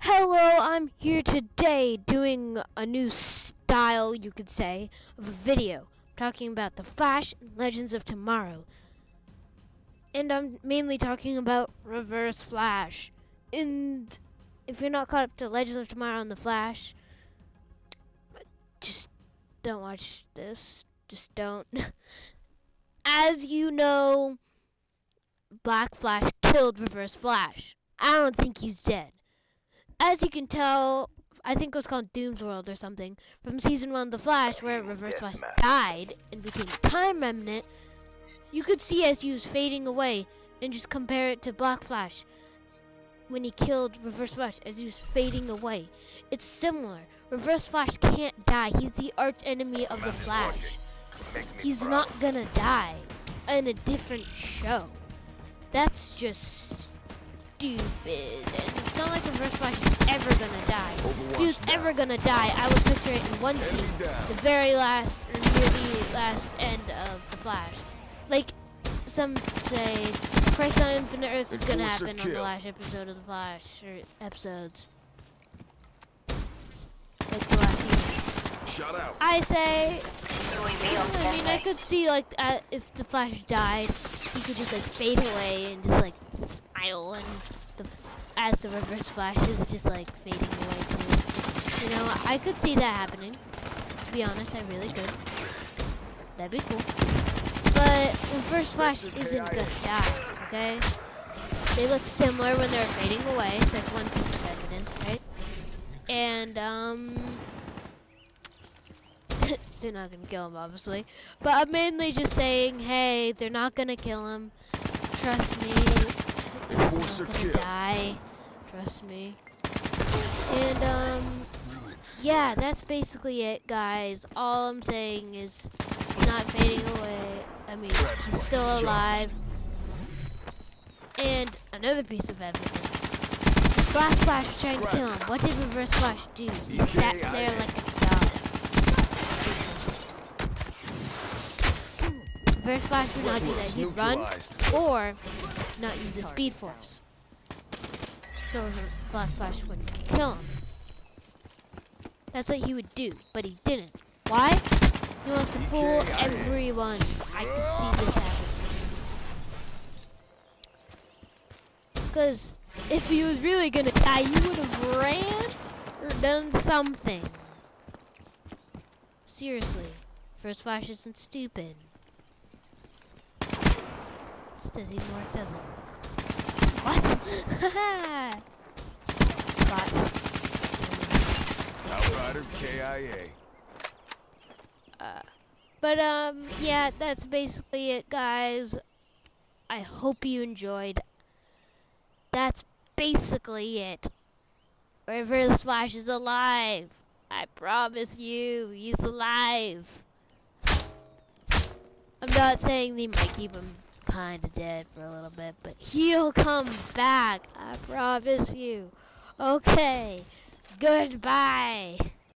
Hello, I'm here today doing a new style, you could say, of a video talking about The Flash and Legends of Tomorrow. And I'm mainly talking about Reverse Flash. And if you're not caught up to Legends of Tomorrow and The Flash, just don't watch this. Just don't. As you know, Black Flash killed Reverse Flash. I don't think he's dead as you can tell, I think it was called Doom's World or something, from season one of The Flash, where Reverse Flash died and became Time Remnant, you could see as he was fading away, and just compare it to Black Flash when he killed Reverse Flash as he was fading away. It's similar. Reverse Flash can't die. He's the arch enemy of the Flash. He's not gonna die in a different show. That's just stupid. And it's not like Reverse Flash is ever gonna die. Overwatch if he was down. ever gonna die, I would picture it in one scene. The very last, or near the last end of The Flash. Like, some say, Crisis on Infinite Earth is gonna happen on the last episode of The Flash, or episodes. Like the last season. Shut out. I say, I mean, I could see, like, uh, if The Flash died, he could just, like, fade away and just, like, smile and the as the reverse flash is just like fading away too. You know, I could see that happening. To be honest, I really could. That'd be cool. But reverse flash isn't gonna die, okay? They look similar when they're fading away. That's one piece of evidence, right? And um they're not gonna kill him obviously. But I'm mainly just saying, hey, they're not gonna kill him. Trust me, he's not gonna die. Trust me. And, um, yeah, that's basically it, guys. All I'm saying is he's not fading away. I mean, he's still alive. And another piece of evidence. Black Flash was trying to kill him. What did Reverse Flash do? He sat there like a dog. Reverse Flash would not do that. He'd run or not use the Speed Force so Black Flash wouldn't kill him. That's what he would do, but he didn't. Why? He wants to fool everyone. I could see this happen. Because if he was really gonna die, he would have ran or done something. Seriously, First Flash isn't stupid. Just does even work, doesn't what? KIA. Uh, but um, yeah, that's basically it, guys. I hope you enjoyed. That's basically it. Reverse Flash is alive. I promise you, he's alive. I'm not saying they might keep him kind of dead for a little bit, but he'll come back. I promise you. Okay. Goodbye.